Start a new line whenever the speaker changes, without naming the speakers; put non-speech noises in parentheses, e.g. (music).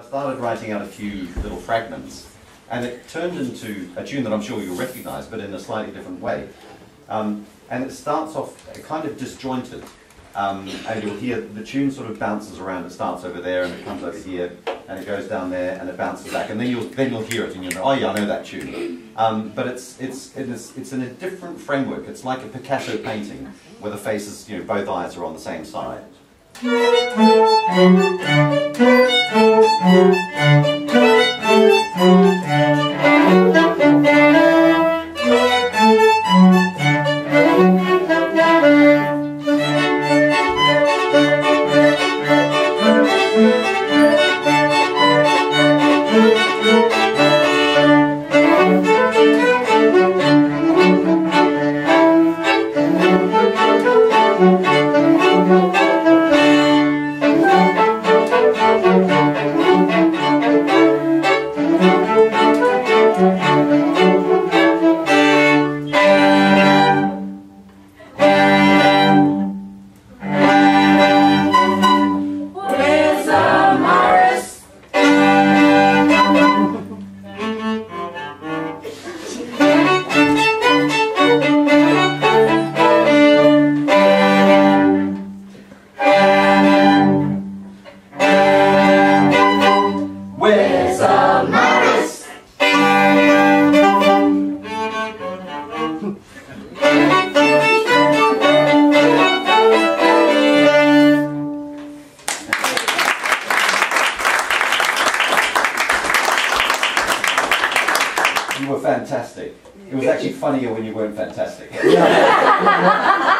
I started writing out a few little fragments, and it turned into a tune that I'm sure you'll recognise, but in a slightly different way. Um, and it starts off kind of disjointed, um, and you'll hear the tune sort of bounces around. It starts over there, and it comes over here, and it goes down there, and it bounces back, and then you'll then you'll hear it, and you'll know, oh yeah, I know that tune. Um, but it's it's it's it's in a different framework. It's like a Picasso painting, where the faces, you know, both eyes are on the same side. Where's You were fantastic. It was actually funnier when you weren't fantastic. (laughs) (laughs)